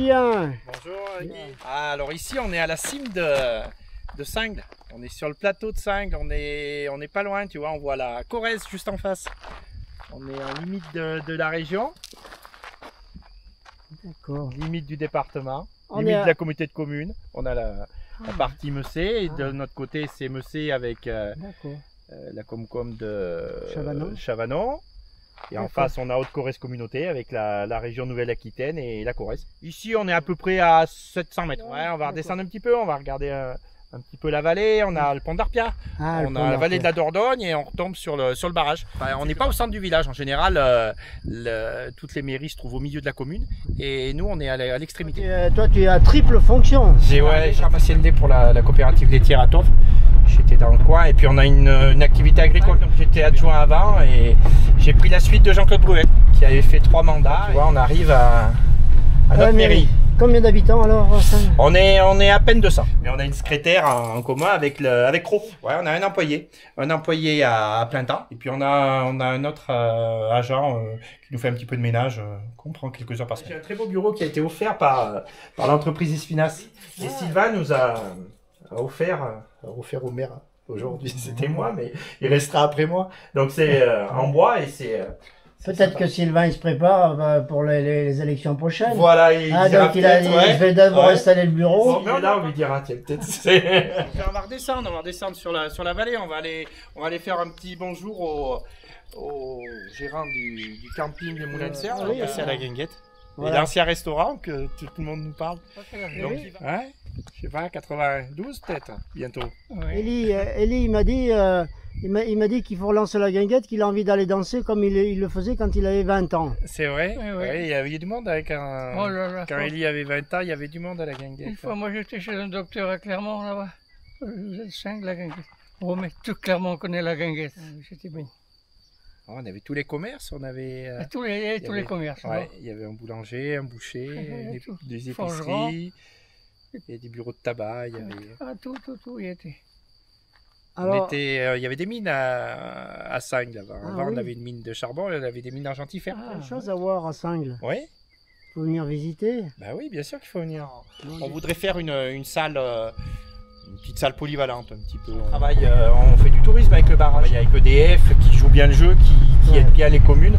Julien. Bonjour Guy. Ah, alors ici on est à la cime de, de Single. On est sur le plateau de Single, on est, on est pas loin, tu vois, on voit la Corrèze juste en face. On est en limite de, de la région, D'accord. limite du département, On limite à- de la communauté de communes. On a la, la Ah. partie Messé et de Ah. notre côté c'est Messé avec euh, euh, la Comcom de Chavanon. Chavanon. Et en face, on a Haute-Corrèze Communauté avec la, la région Nouvelle-Aquitaine et la Corrèze. Ici, on est à peu près à 700 mètres. Ouais, on va redescendre un petit peu, on va regarder euh, un petit peu la vallée. On a le pont d'Arpia, Ah, on a la vallée de la Dordogne et on retombe sur le, sur le barrage. Enfin, on n'est pas au centre du village. En général, euh, le- toutes les mairies se trouvent au milieu de la commune et nous, on est à l'extrémité. Es- Toi, tu es à triple fonction. J'ai ouais, j'ai ramassé le dé pour la, la coopérative laitière à Tours. J'étais dans le coin et puis on a une, une activité agricole. Donc j'étais adjoint avant et j'ai pris la suite de Jean-Claude Bruet qui avait fait trois mandats. Tu vois, on arrive à, à notre mairie. Combien d'habitants alors On est, on est à peine 200. Mais on a une secrétaire en, en commun avec le, avec Cro. Ouais, on a un employé, un employé à, à plein temps. Et puis on a, on a un autre euh, agent euh, qui nous fait un petit peu de ménage, euh, qu'on prend quelques heures par semaine. J'ai un très beau bureau qui a été offert par, euh, par l'entreprise Isfinas. Et Sylvain nous a offert, a offert au maire. Aujourd'hui, c'était moi, mais il restera après moi. Donc c'est euh, en bois et c'est. euh, Peut-être que Sylvain il se prépare euh, pour les, les- les élections prochaines. Voilà, il Ah, donc il, a, peut-être, il ouais. fait d'abord Ouais. installer le bureau. Bon, mais là, on lui dira, tiens, peut-être. on va redescendre, on va redescendre sur la, sur la vallée. On va aller, on va aller faire un petit bonjour au, au gérant du, du camping Les Moulins de Serre. On va passer à la guinguette. Voilà. Et l'ancien restaurant que tout le monde nous parle. Donc, oui. il va- ouais, je sais pas, 92 peut-être, bientôt. Eli, euh, Eli, il m'a dit, euh, il m'a il m'a dit qu'il faut relancer la guinguette, qu'il a envie d'aller danser comme il, il le faisait quand il avait 20 ans. C'est vrai? Ouais. Ouais, il y avait du monde avec un... Oh là là. Quand Ellie avait 20 ans, il y avait du monde à la guinguette. Une fois, moi, j'étais chez un docteur à Clermont, là-bas. Euh, Vous êtes cinq, la guinguette. Oh, mais tout Clermont connaît la guinguette. C'était bien. Oh, on avait tous les commerces, on avait... euh, Et tous les, et il y tous avait- les commerces. Ouais, il y avait un boulanger, un boucher, Ouais, des, tout. Forgeron. épiceries, et des bureaux de tabac. Il y avait, Ah, tout, tout, tout y était. on Alors, était, euh, il y avait des mines à, à Sagne là-bas. Ah Avant, oui. on avait une mine de charbon, et on avait des mines d'argentifère. il y a une chose à voir à Single. Oui, Faut venir visiter. bah oui, bien sûr qu'il faut venir. On voudrait faire une, une salle, euh, une petite salle polyvalente un petit peu. On travaille, euh, on fait du tourisme avec le barrage. Il y a avec EDF qui joue bien le jeu, qui, qui Ouais. aide bien les communes.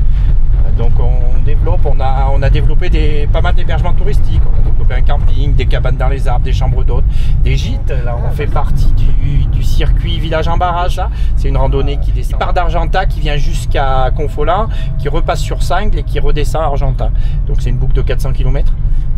Donc on développe, on a, on a développé des, pas mal d'hébergements touristiques. On a développé un camping, des cabanes dans les arbres, des chambres d'hôtes, des gîtes. Là, on fait partie du, circuit village en barrage. C'est une randonnée qui part d'Argenta, qui vient jusqu'à Confolens, qui repasse sur Single et qui redescend à Argenta. Donc c'est une boucle de 400 km.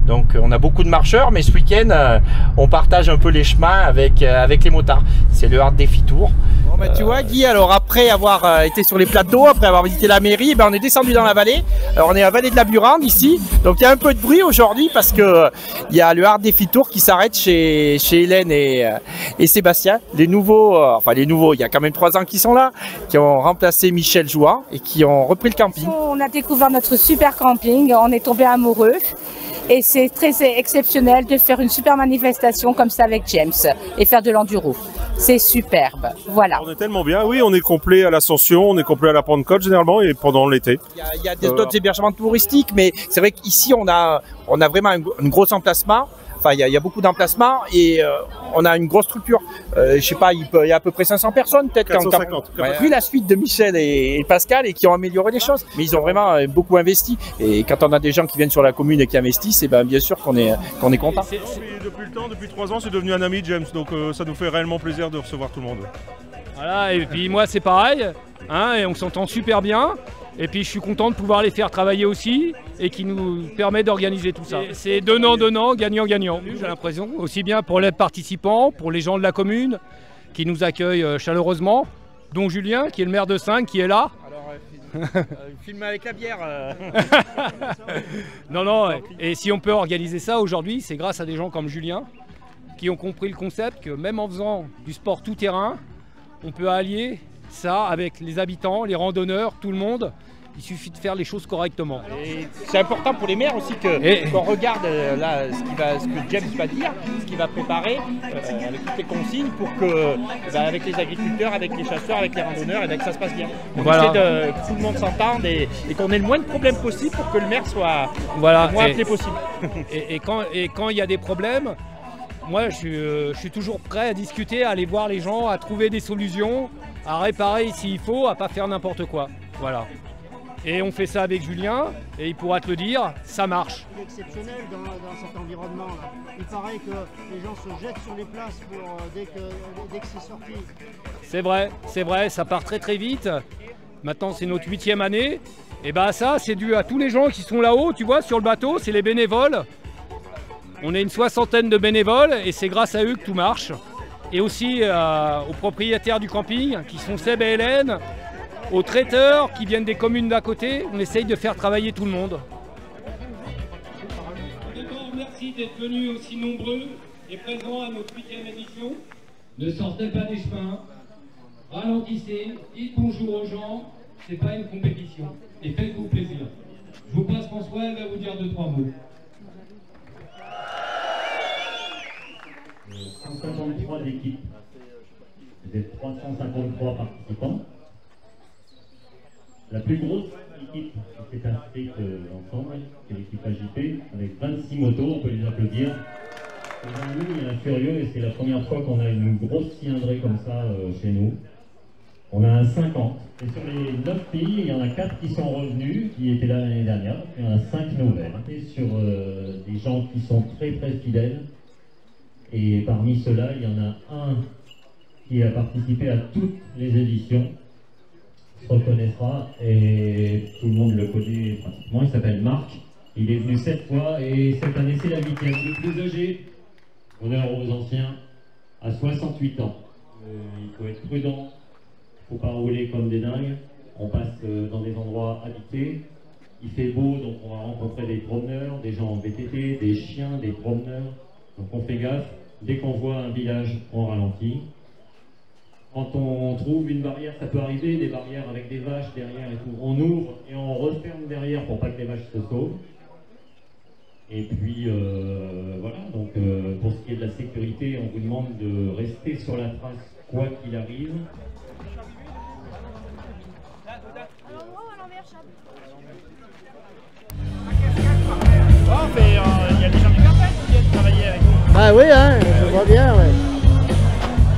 Donc on a beaucoup de marcheurs, mais ce week-end euh, on partage un peu les chemins avec, euh, avec les motards. C'est le Hard Défi Tour. Bah tu vois Guy, alors après avoir euh, été sur les plateaux, après avoir visité la mairie, ben, on est descendu dans la vallée. Alors on est à la vallée de la Burande ici, donc il y a un peu de bruit aujourd'hui parce que euh, il y a le Hard Défi Tour qui s'arrête chez, Hélène et, euh, et Sébastien. Les nouveaux, enfin les nouveaux, il y a quand même trois ans qui sont là, qui ont remplacé Michel Jouan et qui ont repris le camping. On a découvert notre super camping, on est tombé amoureux. Et c'est très exceptionnel de faire une super manifestation comme ça avec James et faire de l'enduro. C'est superbe. Voilà. On est tellement bien. Oui, on est complet à l'ascension, on est complet à la Pentecôte généralement et pendant l'été. Il y a, d'autres hébergements touristiques, mais c'est vrai qu'ici on a, on a vraiment un, un gros emplacement. Enfin, il y a, il y a beaucoup d'emplacements et euh, on a une grosse structure. Euh, je sais pas, il, peut- il y a à peu près 500 personnes peut-être. quand- 450. quand- ouais. Vu la suite de Michel et, et Pascal et qui ont amélioré les choses, mais ils ont vraiment euh, beaucoup investi. Et quand on a des gens qui viennent sur la commune et qui investissent, et ben bien sûr qu'on est qu'on est content. Depuis, depuis le temps, depuis trois ans, c'est devenu un ami de James, donc euh, ça nous fait réellement plaisir de recevoir tout le monde. Voilà, et puis moi c'est pareil, hein, et on s'entend super bien. Et puis je suis content de pouvoir les faire travailler aussi et qui nous permet d'organiser tout ça. C'est donnant-donnant, gagnant-gagnant. J'ai l'impression, aussi bien pour les participants, pour les gens de la commune qui nous accueillent euh, chaleureusement, dont Julien qui est le maire de 5 qui est là. Alors, filmer avec la bière. Non, non, et si on peut organiser ça aujourd'hui, c'est grâce à des gens comme Julien qui ont compris le concept que même en faisant du sport tout terrain, on peut allier ça avec les habitants, les randonneurs, tout le monde. Il suffit de faire les choses correctement. C'est important pour les maires aussi que Et- qu'on regarde euh, là ce, qui va, ce que James va dire, ce qu'il va préparer euh, avec toutes les consignes pour que, bah, avec les agriculteurs, avec les chasseurs, avec les randonneurs, et que ça se passe bien. On Voilà. essaie de, que tout le monde s'entende et, et qu'on ait le moins de problèmes possible pour que le maire soit Voilà. le moins Et- appelé possible. Et, et quand et quand il y a des problèmes, moi je suis, euh, je suis toujours prêt à discuter, à aller voir les gens, à trouver des solutions, à réparer s'il faut, à pas faire n'importe quoi. Voilà. Et on fait ça avec Julien, et il pourra te le dire, ça marche. Il est exceptionnel dans, dans cet environnement-là. Il paraît que les gens se jettent sur les places pour, euh, dès que, dès que c'est sorti. C'est vrai, c'est vrai, ça part très très vite. Maintenant c'est notre huitième année. Et bah ça c'est dû à tous les gens qui sont là-haut, tu vois, sur le bateau, c'est les bénévoles. On est une soixantaine de bénévoles et c'est grâce à eux que tout marche. Et aussi euh, aux propriétaires du camping qui sont Seb et Hélène, aux traiteurs qui viennent des communes d'à côté. On essaye de faire travailler tout le monde. D'abord, merci d'être venus aussi nombreux et présents à notre huitième édition. Ne sortez pas des chemins, ralentissez, dites bonjour aux gens, c'est pas une compétition. Et faites-vous plaisir. Je vous passe François, elle va vous dire deux, trois mots. 153 équipes. Vous êtes 353 participants. La plus grosse équipe qui s'est inscrite euh, ensemble, c'est l'équipe AJP, avec 26 motos, on peut les applaudir. Nous, il y a un furieux et c'est la première fois qu'on a une grosse cylindrée comme ça euh, chez nous. On a un 50. Et sur les 9 pays, il y en a 4 qui sont revenus, qui étaient là l'année dernière. Il y en a 5 nouvelles. Et sur euh, des gens qui sont très très fidèles. Et parmi ceux-là, il y en a un qui a participé à toutes les éditions, se reconnaîtra, et tout le monde le connaît pratiquement, il s'appelle Marc. Il est venu sept fois, et cette année c'est la huitième. Le plus âgé, honneur aux anciens, à 68 ans. Euh, il faut être prudent, il ne faut pas rouler comme des dingues. On passe euh, dans des endroits habités. Il fait beau, donc on va rencontrer des promeneurs, des gens en VTT, des chiens, des promeneurs. Donc on fait gaffe. Dès qu'on voit un village, on ralentit. Quand on trouve une barrière, ça peut arriver, des barrières avec des vaches derrière et tout. On ouvre et on referme derrière pour pas que les vaches se sauvent. Et puis euh, voilà, donc euh, pour ce qui est de la sécurité, on vous demande de rester sur la trace quoi qu'il arrive. Bon, mais, euh, il y a des gens du Carpet qui viennent travailler avec nous. Ah oui, hein, bien, ouais.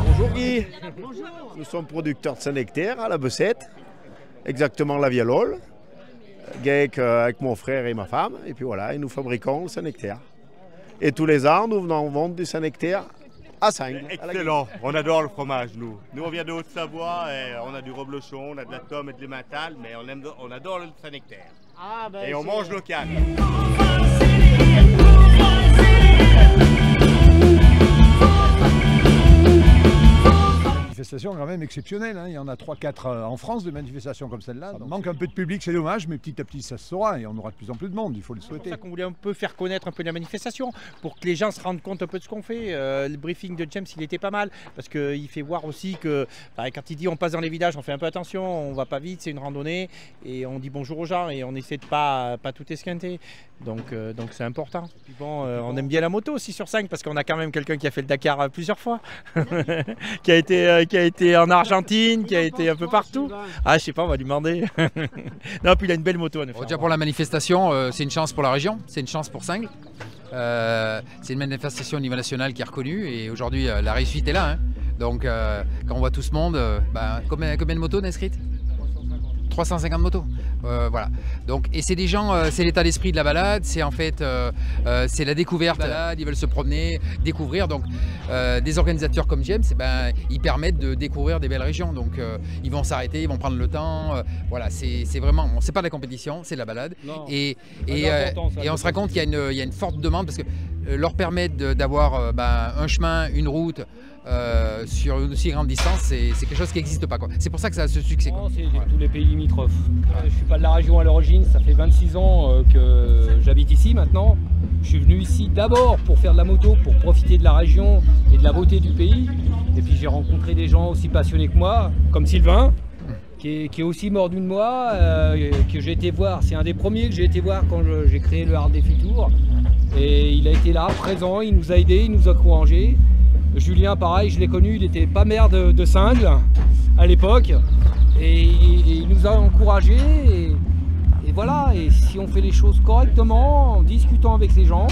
Bonjour Guy. Nous sommes producteurs de Saint-Nectaire à la Bessette, exactement la Vialole, avec, avec mon frère et ma femme. Et puis voilà, et nous fabriquons le Saint-Nectaire. Et tous les ans, nous venons vendre du Saint-Nectaire à 5. Excellent, on adore le fromage nous. Nous on vient de Haute-Savoie et on a du reblochon, on a de la tome et de l'emmental, mais on, aime, on adore le Saint-Nectaire. Ah, ben, Et on mange local. Quand même exceptionnelle. hein. Il y en a 3-4 en France de manifestations comme celle-là. Il manque un peu de public, c'est dommage, mais petit à petit ça se saura et on aura de plus en plus de monde, il faut le C'est pour souhaiter. ça qu'on voulait un peu faire connaître un peu la manifestation, pour que les gens se rendent compte un peu de ce qu'on fait. Euh, le briefing de James, il était pas mal, parce qu'il fait voir aussi que bah, quand il dit on passe dans les villages, on fait un peu attention, on va pas vite, c'est une randonnée, et on dit bonjour aux gens, et on essaie de pas, pas tout esquinter. Donc euh, donc c'est important. Puis bon, euh, on aime bien la moto aussi sur 5, parce qu'on a quand même quelqu'un qui a fait le Dakar euh, plusieurs fois, qui, a été, euh, qui a été en Argentine, qui a été un peu partout. Ah, je sais pas, on va lui demander. non, puis il a une belle moto à nous Bon, faire déjà pour la manifestation, euh, c'est une chance pour la région, c'est une chance pour Singles. Euh, c'est une manifestation au niveau national qui est reconnue et aujourd'hui euh, la réussite est là. hein. Donc euh, quand on voit tout ce monde, euh, bah, combien, combien de motos d'inscrites 350 motos. Euh, voilà. Donc, et c'est des gens, euh, c'est l'état d'esprit de la balade, c'est en fait, euh, c'est la découverte. de la balade, ils veulent se promener, découvrir. Donc, des organisateurs comme James, eh ben, ils permettent de découvrir des belles régions. Donc, ils vont s'arrêter, ils vont prendre le temps. voilà, c'est vraiment, bon, c'est pas de la compétition, c'est de la balade. Non. Et, C'est et, important, ça, et on se rend compte qu'il y, a une- il y a une forte demande parce que leur permettre d'avoir euh, ben, un chemin, une route euh, sur une aussi grande distance, c'est quelque chose qui n'existe pas. C'est pour ça que ça a ce succès. c'est tous les pays limitrophes. Euh, je suis pas de la région à l'origine, ça fait 26 ans euh, que j'habite ici maintenant. Je suis venu ici d'abord pour faire de la moto, pour profiter de la région et de la beauté du pays. Et puis j'ai rencontré des gens aussi passionnés que moi, comme Sylvain, qui est, aussi mordu de moi, euh, que j'ai été voir. C'est un des premiers que j'ai été voir quand j'ai créé le Hard Défi Tour. Et il a été là, présent, il nous a aidés, il nous a encouragés. Julien, pareil, je l'ai connu, il n'était pas maire de, de à l'époque. Et, il- nous a encouragés. Et, voilà, et si on fait les choses correctement, en discutant avec les gens,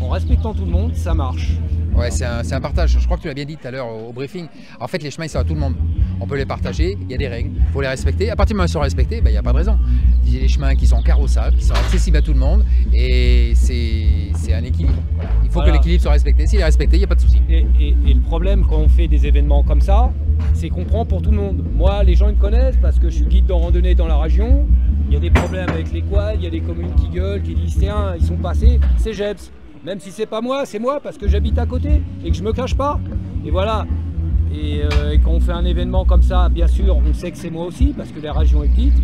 en respectant tout le monde, ça marche. Ouais, c'est un, c'est un partage. Je crois que tu l'as bien dit tout à l'heure au, au briefing. En fait, les chemins, ils sont à tout le monde. On peut les partager, il y a des règles, il faut les respecter. À partir du moment où ils sont respectés, ben, il n'y a pas de raison. Il y a des chemins qui sont carrossables, qui sont accessibles à tout le monde, et c'est un équilibre. Voilà. Il faut Voilà. que l'équilibre soit respecté. S'il est respecté, il n'y a pas de souci. Et, et- et le problème quand on fait des événements comme ça, c'est qu'on prend pour tout le monde. Moi, les gens ils me connaissent parce que je suis guide de randonnée dans la région. Il y a des problèmes avec les quads, il y a des communes qui gueulent, qui disent tiens, ils sont passés, c'est Jeps. Même si c'est pas moi, c'est moi parce que j'habite à côté et que je me cache pas. Et voilà. Et, euh, fait un événement comme ça, bien sûr, on sait que c'est moi aussi parce que la région est petite.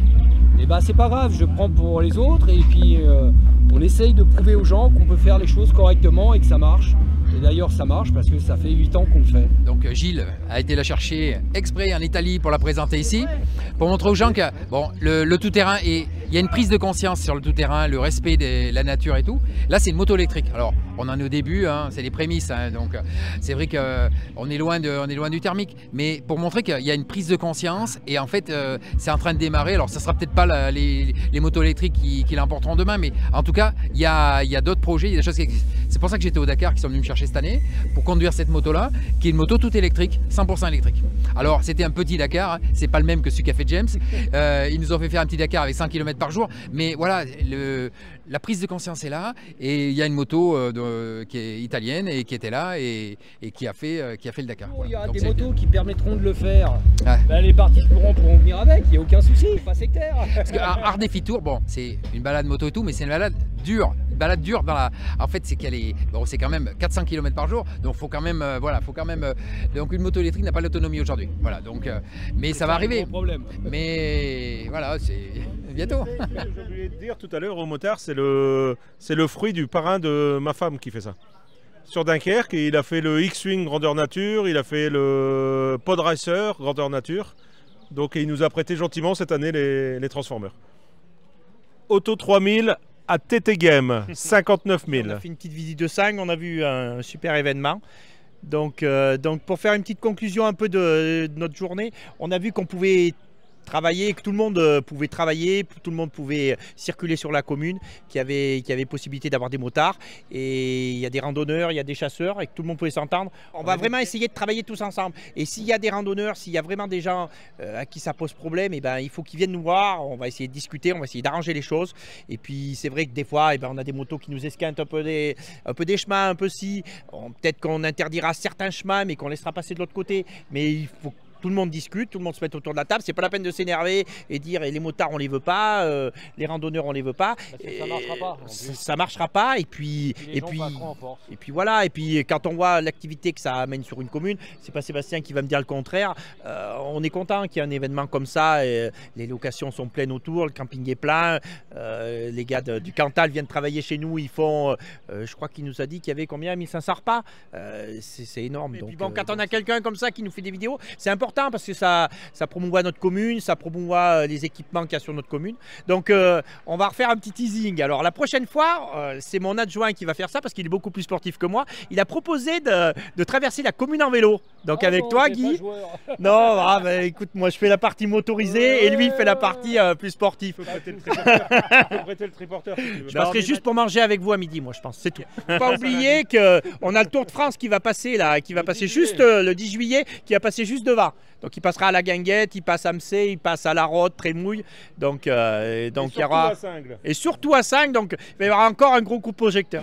Et bah c'est pas grave, je prends pour les autres et puis euh, on essaye de prouver aux gens qu'on peut faire les choses correctement et que ça marche. Et d'ailleurs ça marche parce que ça fait 8 ans qu'on le fait. Donc euh, Gilles a été la chercher exprès en Italie pour la présenter ici, pour montrer aux gens que bon, le, tout-terrain, il y a une prise de conscience sur le tout-terrain, le respect de la nature et tout. Là, c'est une moto électrique. Alors, on en est au début, hein, c'est les prémices, hein, donc euh, c'est vrai qu'on est, loin est loin du thermique, mais pour montrer qu'il y a une prise de conscience, et en fait, euh, c'est en train de démarrer. Alors, ça sera peut-être pas les, motos électriques qui, qui l'emporteront demain, mais en tout cas, il y a, d'autres projets, il y a des choses qui. C'est pour ça que j'étais au Dakar, qui sont venus me chercher année, pour conduire cette moto-là, qui est une moto toute électrique, 100% électrique. Alors, c'était un petit Dakar, hein, c'est pas le même que celui qu'a fait James. Euh, ils nous ont fait faire un petit Dakar avec 100 km par jour, mais voilà, le- la prise de conscience est là, et il y a une moto euh, de- qui est italienne et qui était là et, et qui, a fait, euh, qui a fait le Dakar. Il y a des motos qui permettront de le faire. Ouais. Ben, les participants pourront venir avec, il n'y a aucun souci, pas sectaire. Parce que un Hard Défi Tour, bon, c'est une balade moto et tout, mais c'est une balade dure. Une balade dure dans la. En fait, c'est qu'elle est. Bon, c'est quand même 400 km par jour, donc faut quand même. euh, voilà, faut quand même. donc une moto électrique n'a pas l'autonomie aujourd'hui. Voilà, donc. mais ça va arriver. problème. Mais voilà, c'est bientôt. J'ai oublié de dire tout à l'heure au motard, c'est le, c'est le fruit du parrain de ma femme qui fait ça. Sur Dunkerque, il a fait le X-Wing grandeur nature, il a fait le Pod Racer grandeur nature. Donc il nous a prêté gentiment cette année les, les Transformers. Auto 3000 à TT Game, 59 000. On a fait une petite visite de Sang, on a vu un super événement. Donc, euh, donc pour faire une petite conclusion un peu de, de notre journée, on a vu qu'on pouvait travailler, que tout le monde euh, pouvait travailler, tout le monde pouvait circuler sur la commune, qu'il y avait, qu'il y avait possibilité d'avoir des motards, et il y a des randonneurs, il y a des chasseurs, et que tout le monde pouvait s'entendre. On va vraiment essayer de travailler tous ensemble. Et s'il y a des randonneurs, s'il y a vraiment des gens euh, à qui ça pose problème, et ben, il faut qu'ils viennent nous voir, on va essayer de discuter, on va essayer d'arranger les choses. Et puis c'est vrai que des fois, eh ben, on a des motos qui nous esquintent un peu des, un peu des chemins, un peu si. Peut-être qu'on interdira certains chemins, mais qu'on laissera passer de l'autre côté. Mais il faut tout le monde discute, tout le monde se mette autour de la table. C'est pas la peine de s'énerver et dire les motards on les veut pas, euh, les randonneurs on les veut pas. ça marchera pas, Ça, marchera pas. Et puis, Puis et puis, et puis voilà. Et puis quand on voit l'activité que ça amène sur une commune, c'est pas Sébastien qui va me dire le contraire. Euh, on est content qu'il y ait un événement comme ça. Et, euh, les locations sont pleines autour, le camping est plein. Euh, les gars de- du Cantal viennent travailler chez nous. Ils font, euh, je crois qu'il nous a dit qu'il y avait combien 1500 repas. Euh, c'est c'est énorme. Donc, bon, quand on a quelqu'un comme ça qui nous fait des vidéos, c'est important parce que ça, ça promouvoit notre commune, ça promouvoit euh, les équipements qu'il y a sur notre commune. Donc, euh, on va refaire un petit teasing. Alors, la prochaine fois, euh, c'est mon adjoint qui va faire ça parce qu'il est beaucoup plus sportif que moi. Il a proposé de, de traverser la commune en vélo. Donc, avec toi, Guy. Non, ah, bah, écoute, moi, je fais la partie motorisée et lui, il fait la partie euh, plus sportive. prêter le triporteur. si. Je passerai juste pour manger avec vous à midi, moi, je pense. C'est tout. Faut pas oublier qu'on a le Tour de France qui va passer là, qui va passer juste euh, le 10 juillet, qui va passer juste devant. Donc, il passera à la Guinguette, il passe à Mcé, il passe à La Rotte, Trémouille. Donc, euh, donc il y surtout aura à et surtout à 5. Donc, il va y avoir encore un gros coup de projecteur.